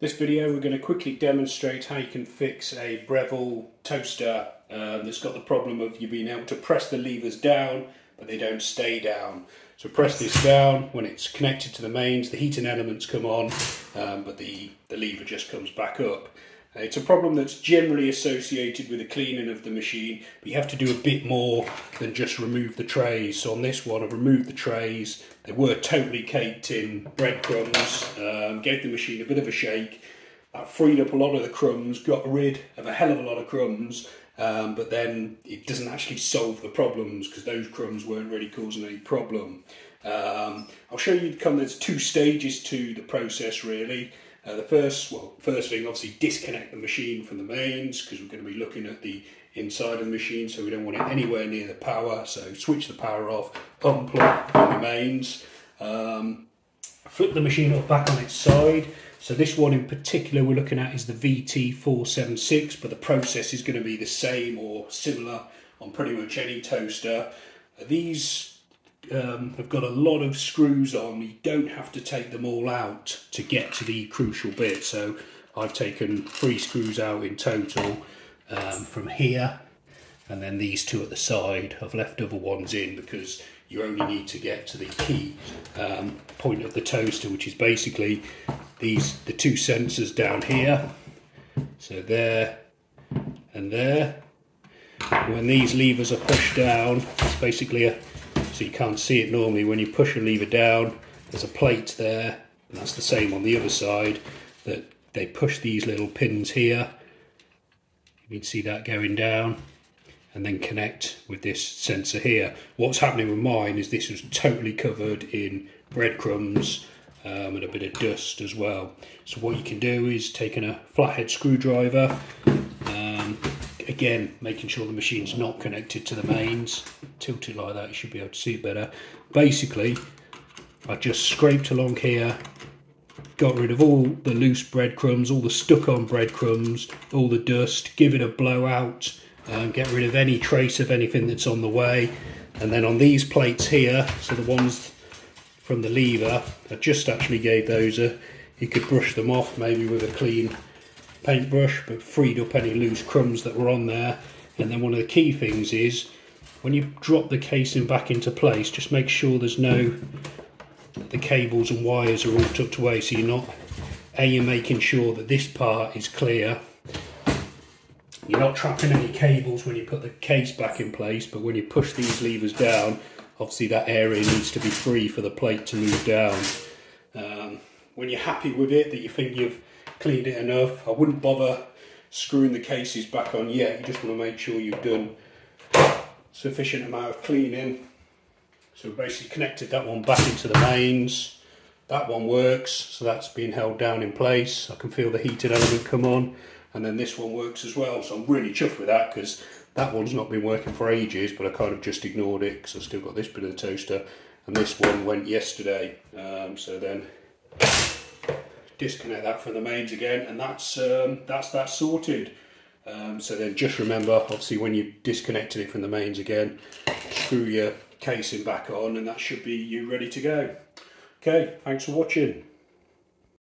This video we're going to quickly demonstrate how you can fix a Breville toaster um, that's got the problem of you being able to press the levers down but they don't stay down. So press this down, when it's connected to the mains the heating elements come on um, but the, the lever just comes back up. It's a problem that's generally associated with the cleaning of the machine, but you have to do a bit more than just remove the trays. So on this one, I've removed the trays. They were totally caked in breadcrumbs, um, gave the machine a bit of a shake. That freed up a lot of the crumbs, got rid of a hell of a lot of crumbs, um, but then it doesn't actually solve the problems because those crumbs weren't really causing any problem. Um, I'll show you, come, there's two stages to the process really. Uh, the first, well, first thing, obviously disconnect the machine from the mains because we're going to be looking at the inside of the machine, so we don't want it anywhere near the power. So switch the power off, unplug the mains, um, flip the machine up back on its side. So this one in particular we're looking at is the VTT476, but the process is going to be the same or similar on pretty much any toaster. These um, have got a lot of screws on. You don't have to take them all out to get to the crucial bit. So I've taken three screws out in total um, from here and then these two at the side. I've left other ones in because you only need to get to the key um, point of the toaster which is basically these the two sensors down here. So there and there. When these levers are pushed down, it's basically a so you can't see it normally. When you push a lever down there's a plate there and that's the same on the other side that they push these little pins here. You can see that going down and then connect with this sensor here. What's happening with mine is this was totally covered in breadcrumbs um, and a bit of dust as well. So what you can do is taking a flathead screwdriver again making sure the machine's not connected to the mains. Tilt it like that you should be able to see it better. Basically I just scraped along here got rid of all the loose breadcrumbs all the stuck on breadcrumbs all the dust give it a blowout um, get rid of any trace of anything that's on the way. And then on these plates here so the ones from the lever I just actually gave those a you could brush them off maybe with a clean paintbrush but freed up any loose crumbs that were on there. And then one of the key things is when you drop the casing back into place just make sure there's no the cables and wires are all tucked away so you're not a you're making sure that this part is clear. You're not trapping any cables when you put the case back in place but when you push these levers down obviously that area needs to be free for the plate to move down. Um, when you're happy with it that you think you've cleaned it enough. I wouldn't bother screwing the cases back on yet. You just want to make sure you've done sufficient amount of cleaning. So basically connected that one back into the mains. That one works, so that's been held down in place. I can feel the heated element come on. And then this one works as well, so I'm really chuffed with that because that one's not been working for ages, but I kind of just ignored it because I've still got this bit of the toaster. And this one went yesterday, um, so then disconnect that from the mains again and that's um, that's that sorted. Um, so then just remember obviously when you've disconnected it from the mains again screw your casing back on and that should be you ready to go. Okay thanks for watching